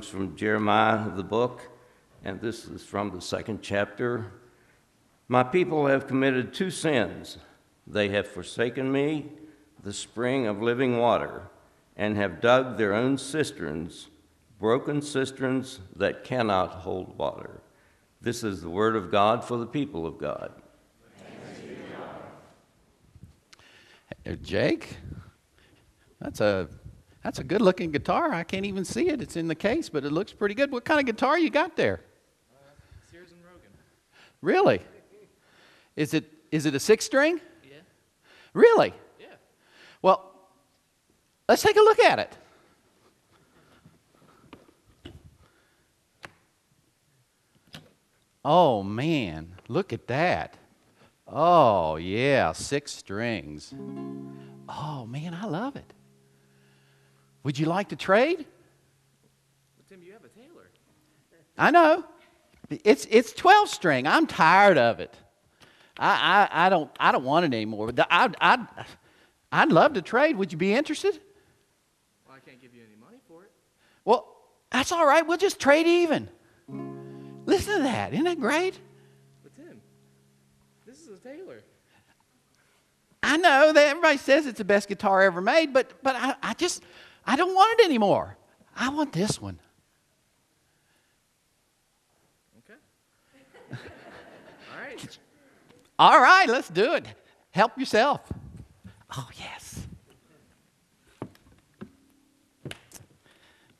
comes from Jeremiah, the book, and this is from the second chapter. My people have committed two sins. They have forsaken me, the spring of living water, and have dug their own cisterns, broken cisterns that cannot hold water. This is the word of God for the people of God. Uh, Jake, that's a that's a good looking guitar. I can't even see it. It's in the case, but it looks pretty good. What kind of guitar you got there? Sears and Roebuck. Really? Is it is it a six string? Yeah. Really? Yeah. Well, let's take a look at it. Oh man, look at that. Oh yeah, six strings. Oh man, I love it. Would you like to trade? But Tim, you have a Taylor. I know. It's it's 12 string. I'm tired of it. I, I, I don't I don't want it anymore. But I I I'd love to trade. Would you be interested? Well, I can't give you any money for it. Well, that's all right. We'll just trade even. Listen to that. Isn't that great? But Tim, this is a Taylor. I know that everybody says it's the best guitar ever made, but but I, I just I don't want it anymore. I want this one. Okay. All right. All right, let's do it. Help yourself. Oh, yes.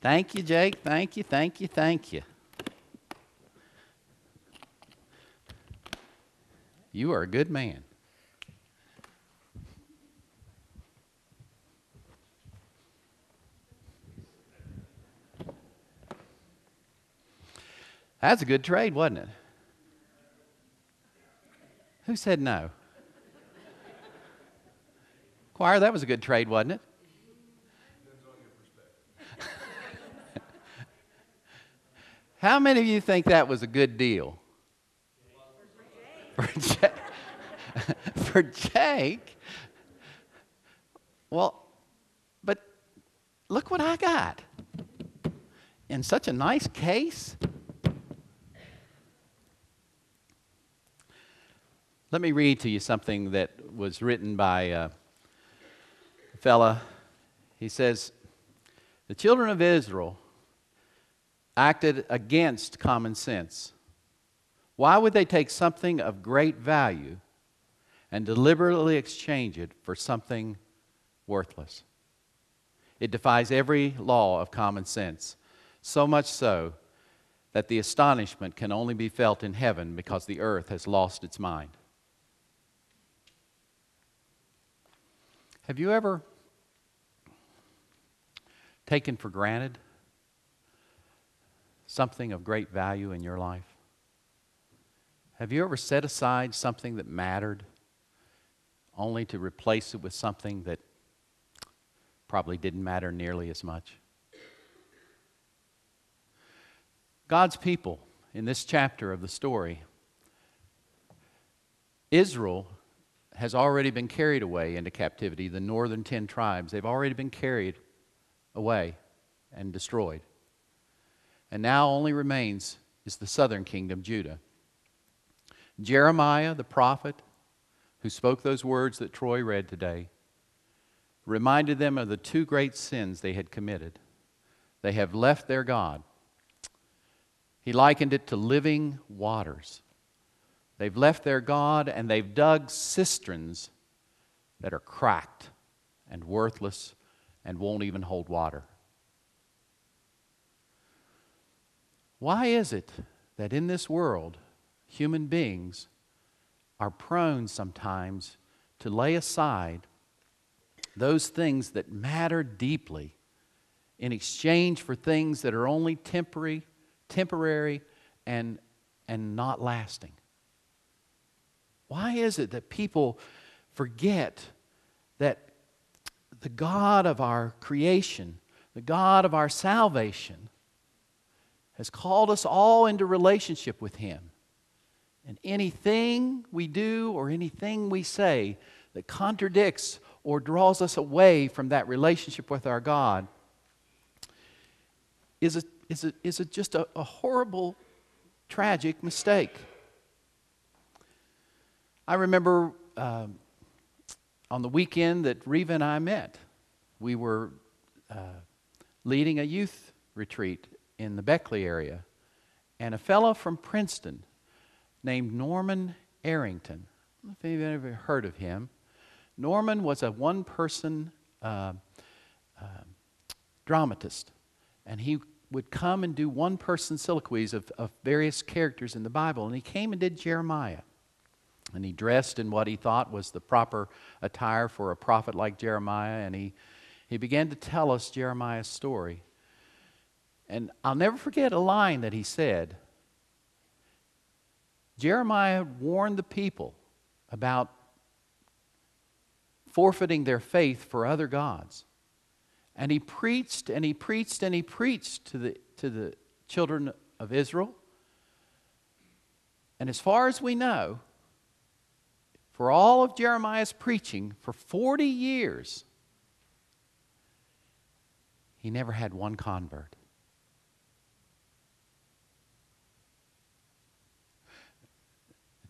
Thank you, Jake. Thank you, thank you, thank you. You are a good man. That's a good trade, wasn't it? Who said no? Choir, that was a good trade, wasn't it? How many of you think that was a good deal? For Jake. For Jake. Well, but look what I got. In such a nice case. Let me read to you something that was written by a fella. He says, The children of Israel acted against common sense. Why would they take something of great value and deliberately exchange it for something worthless? It defies every law of common sense, so much so that the astonishment can only be felt in heaven because the earth has lost its mind. Have you ever taken for granted something of great value in your life? Have you ever set aside something that mattered only to replace it with something that probably didn't matter nearly as much? God's people in this chapter of the story, Israel has already been carried away into captivity. The northern ten tribes, they've already been carried away and destroyed. And now only remains is the southern kingdom, Judah. Jeremiah, the prophet, who spoke those words that Troy read today, reminded them of the two great sins they had committed. They have left their God. He likened it to living waters. They've left their God and they've dug cisterns that are cracked and worthless and won't even hold water. Why is it that in this world, human beings are prone sometimes to lay aside those things that matter deeply in exchange for things that are only temporary, temporary and, and not lasting? Why is it that people forget that the God of our creation, the God of our salvation, has called us all into relationship with Him? And anything we do or anything we say that contradicts or draws us away from that relationship with our God is a, is, a, is a, just a, a horrible, tragic mistake. I remember um, on the weekend that Reva and I met, we were uh, leading a youth retreat in the Beckley area, and a fellow from Princeton named Norman Arrington. I don't know if anyone ever heard of him. Norman was a one person uh, uh, dramatist, and he would come and do one person soliloquies of, of various characters in the Bible. And he came and did Jeremiah. And he dressed in what he thought was the proper attire for a prophet like Jeremiah, and he, he began to tell us Jeremiah's story. And I'll never forget a line that he said. Jeremiah warned the people about forfeiting their faith for other gods. And he preached and he preached and he preached to the, to the children of Israel. And as far as we know, for all of Jeremiah's preaching, for 40 years, he never had one convert.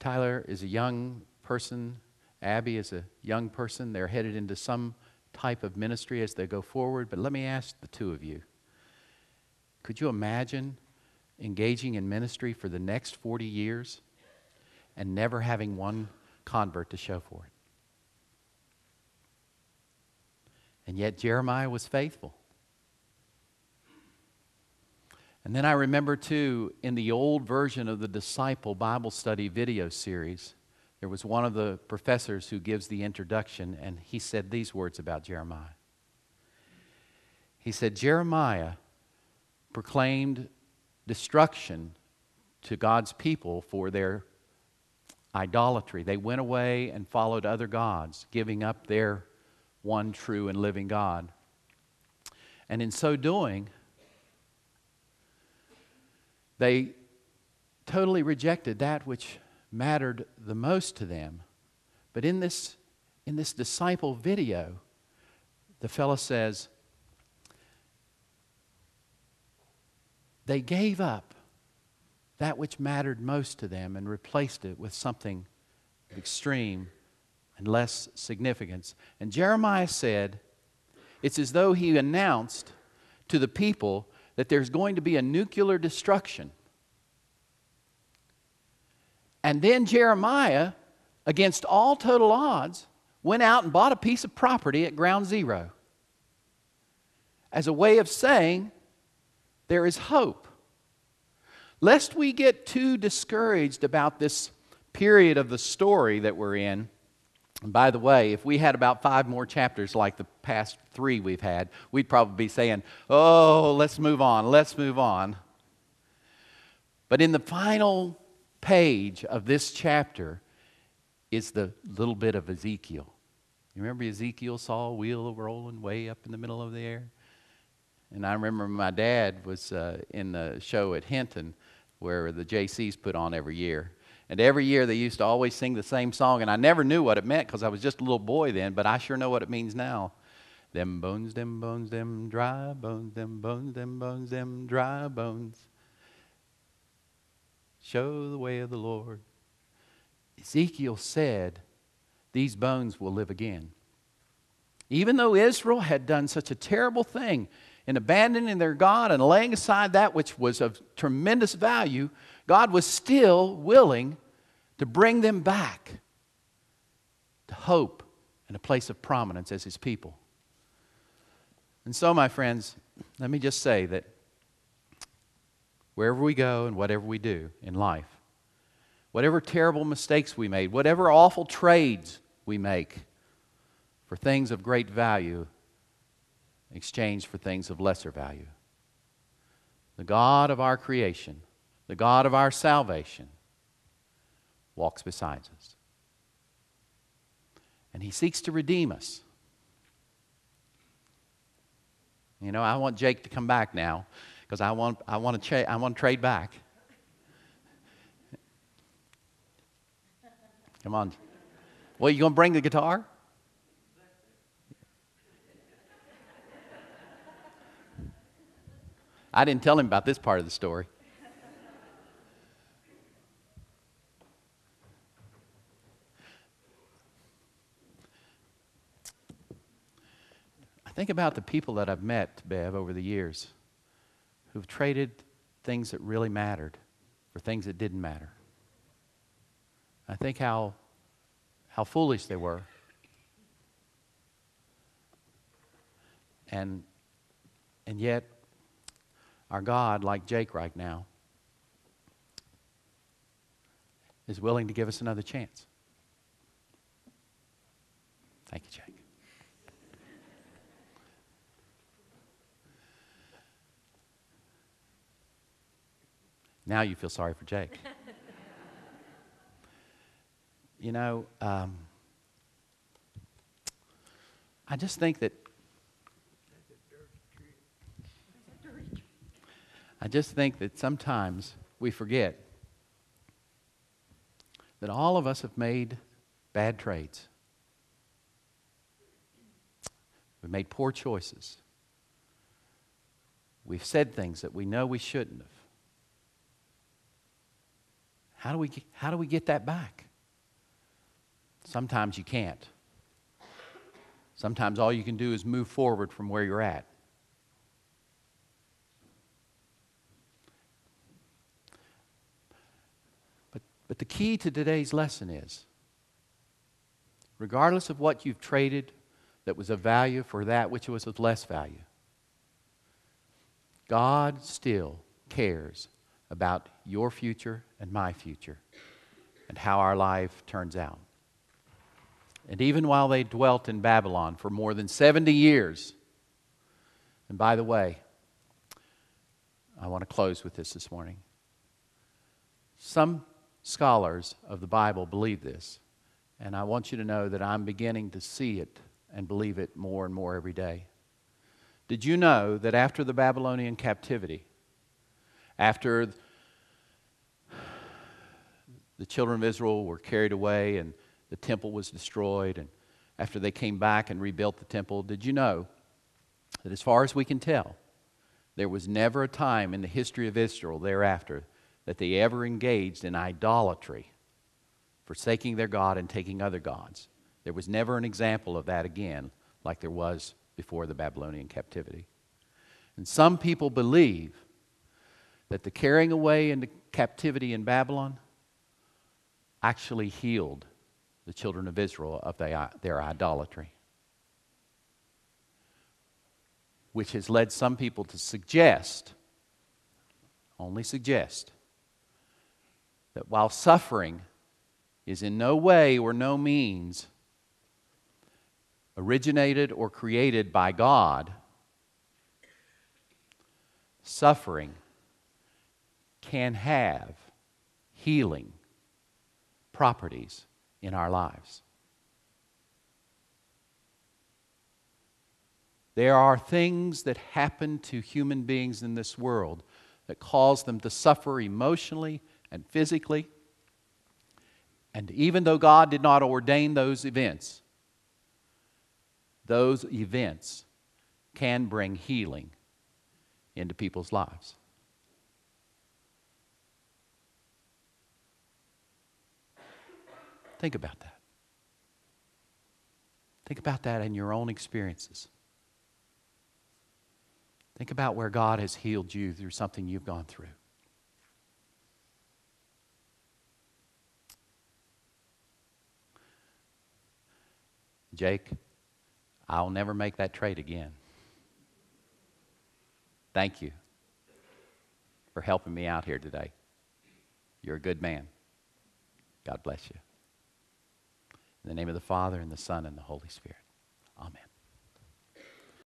Tyler is a young person. Abby is a young person. They're headed into some type of ministry as they go forward. But let me ask the two of you could you imagine engaging in ministry for the next 40 years and never having one convert to show for it? And yet Jeremiah was faithful. And then I remember too, in the old version of the Disciple Bible Study video series, there was one of the professors who gives the introduction, and he said these words about Jeremiah. He said, Jeremiah proclaimed destruction to God's people for their idolatry. They went away and followed other gods, giving up their one true and living God. And in so doing, they totally rejected that which mattered the most to them. But in this, in this disciple video, the fellow says, they gave up that which mattered most to them and replaced it with something extreme and less significance. And Jeremiah said, it's as though he announced to the people that there's going to be a nuclear destruction. And then Jeremiah, against all total odds, went out and bought a piece of property at ground zero as a way of saying there is hope. Lest we get too discouraged about this period of the story that we're in. And by the way, if we had about five more chapters like the past three we've had, we'd probably be saying, oh, let's move on, let's move on. But in the final page of this chapter is the little bit of Ezekiel. You remember Ezekiel saw a wheel rolling way up in the middle of the air? And I remember my dad was uh, in the show at Hinton where the JCs put on every year. And every year they used to always sing the same song, and I never knew what it meant because I was just a little boy then, but I sure know what it means now. Them bones, them bones, them dry bones, them bones, them bones, them dry bones. Show the way of the Lord. Ezekiel said, These bones will live again. Even though Israel had done such a terrible thing in abandoning their God and laying aside that which was of tremendous value, God was still willing to bring them back to hope and a place of prominence as His people. And so, my friends, let me just say that wherever we go and whatever we do in life, whatever terrible mistakes we made, whatever awful trades we make for things of great value exchange for things of lesser value, the God of our creation, the God of our salvation, walks beside us. And he seeks to redeem us. You know, I want Jake to come back now because I want, I, want to I want to trade back. Come on. Well, you going to bring the guitar? I didn't tell him about this part of the story. I think about the people that I've met, Bev, over the years who've traded things that really mattered for things that didn't matter. I think how, how foolish they were. And, and yet, our God, like Jake right now, is willing to give us another chance. Thank you, Jake. Now you feel sorry for Jake. you know, um, I just think that. I just think that sometimes we forget that all of us have made bad trades. We've made poor choices. We've said things that we know we shouldn't have. How do we, how do we get that back? Sometimes you can't. Sometimes all you can do is move forward from where you're at. But the key to today's lesson is regardless of what you've traded that was of value for that which was of less value, God still cares about your future and my future and how our life turns out. And even while they dwelt in Babylon for more than 70 years, and by the way, I want to close with this this morning. Some scholars of the Bible believe this, and I want you to know that I'm beginning to see it and believe it more and more every day. Did you know that after the Babylonian captivity, after the children of Israel were carried away and the temple was destroyed, and after they came back and rebuilt the temple, did you know that as far as we can tell, there was never a time in the history of Israel thereafter that they ever engaged in idolatry, forsaking their God and taking other gods? There was never an example of that again, like there was before the Babylonian captivity. And some people believe that the carrying away into captivity in Babylon actually healed the children of Israel of uh, their idolatry. Which has led some people to suggest, only suggest, that while suffering is in no way or no means originated or created by God, suffering can have healing properties in our lives. There are things that happen to human beings in this world that cause them to suffer emotionally and physically. And even though God did not ordain those events, those events can bring healing into people's lives. Think about that. Think about that in your own experiences. Think about where God has healed you through something you've gone through. Jake, I'll never make that trade again. Thank you for helping me out here today. You're a good man. God bless you. In the name of the Father, and the Son, and the Holy Spirit. Amen.